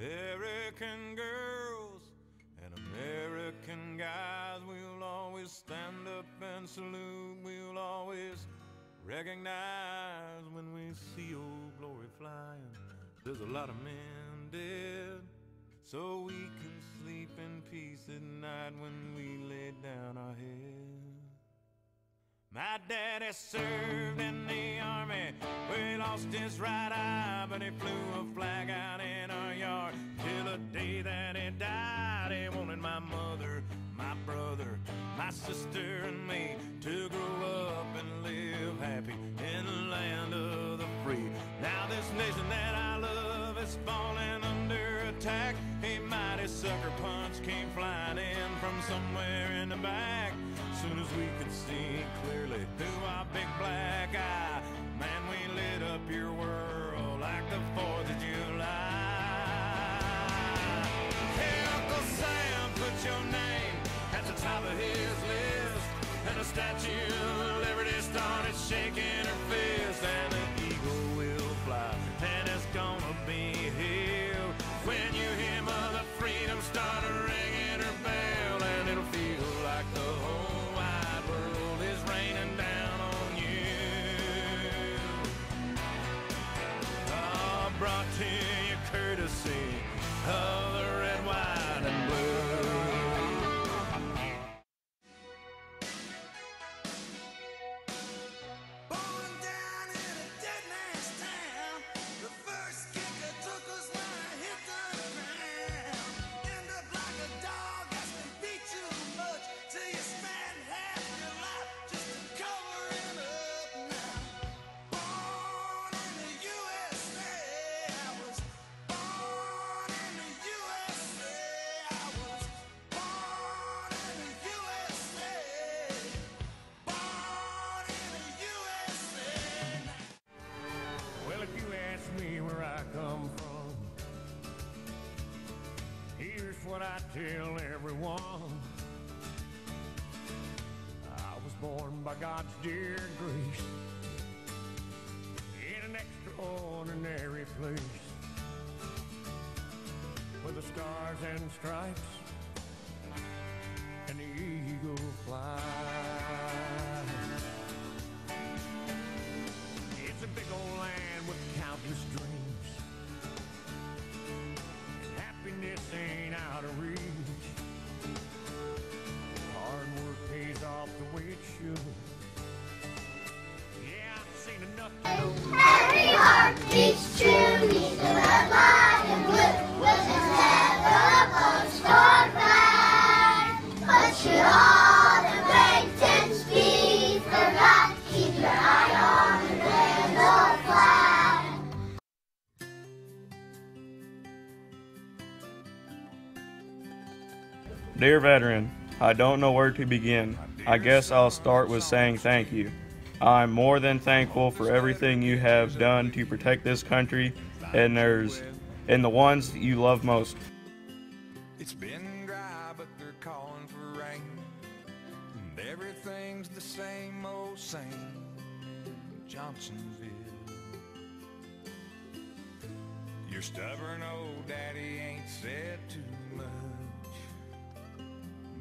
American girls and American guys, we'll always stand up and salute. We'll always recognize when we see old glory flying. There's a lot of men dead, so we can sleep in peace at night when we lay down our head. My daddy served in the army he lost his right eye, but he flew a flag out my sister, and me to grow up and live happy in the land of the free. Now this nation that I love is falling under attack. A mighty sucker punch came flying in from somewhere in the back. Soon as we could see clearly through our big black eye, man, we lit up your world like the 4th of July. What I tell everyone. I was born by God's dear grace in an extraordinary place where the stars and stripes Dear veteran, I don't know where to begin. I guess I'll start with saying thank you. I'm more than thankful for everything you have done to protect this country and there's and the ones that you love most. It's been dry, but they're calling for rain. And everything's the same old same Johnsonville. Your stubborn old daddy ain't said too much.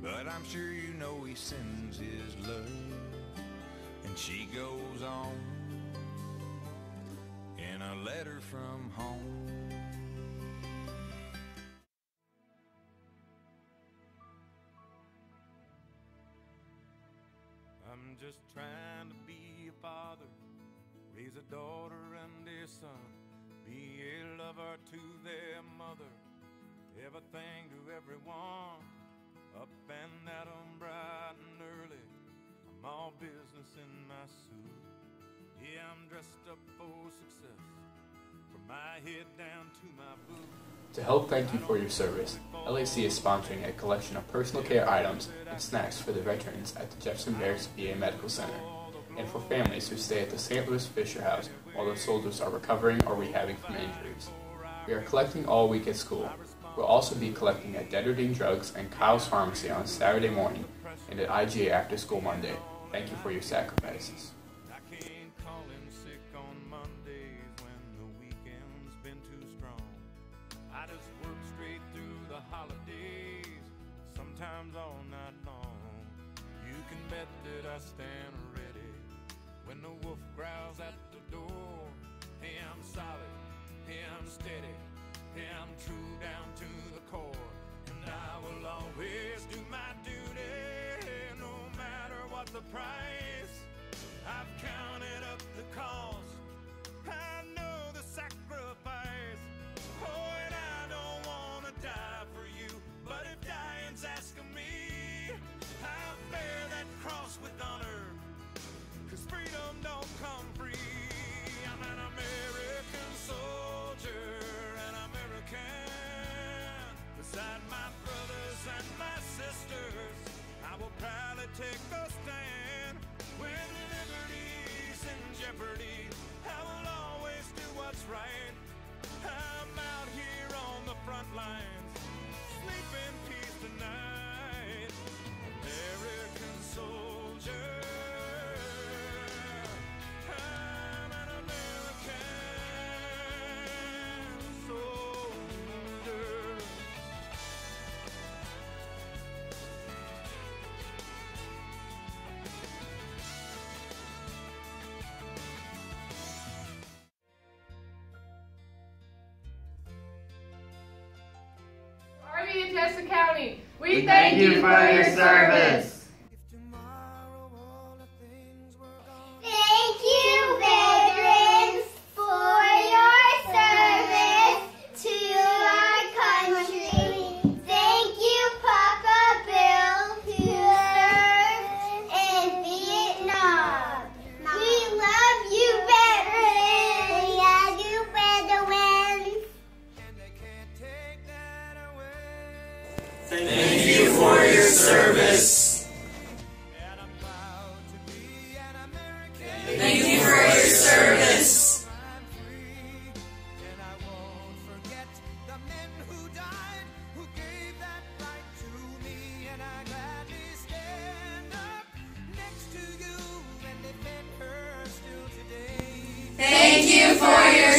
But I'm sure you know he sends his love. And she goes on in a letter from home. I'm just trying to be a father, raise a daughter and a son, be a lover to their mother, everything to everyone, up and at 'em bright and early. I'm all business in my suit. Yeah, I'm dressed up for success, from my head down to my boots. To help thank you for your service, LAC is sponsoring a collection of personal care items and snacks for the veterans at the Jefferson Barracks VA Medical Center, and for families who stay at the St. Louis Fisher House while the soldiers are recovering or rehabbing from injuries. We are collecting all week at school will also be collecting at Deaderding Drugs and Kyle's Pharmacy on Saturday morning and at IGA after school Monday. Thank you for your sacrifices. all night long. You can bet that I stand ready when the wolf growls at the door. Hey, I'm solid. Hey, I'm steady am true down to the core, and I will always do my duty, no matter what the price. front lines. Sleep in peace tonight. We thank you for your service.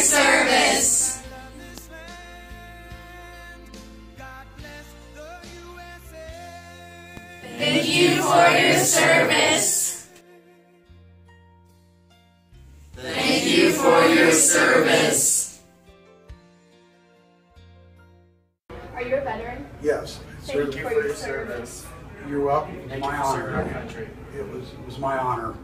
service. Thank you for your service. Thank you for your service. Are you a veteran? Yes. Thank, you for, your, service. service. You're welcome. Thank my you honor. It was, it was my honor.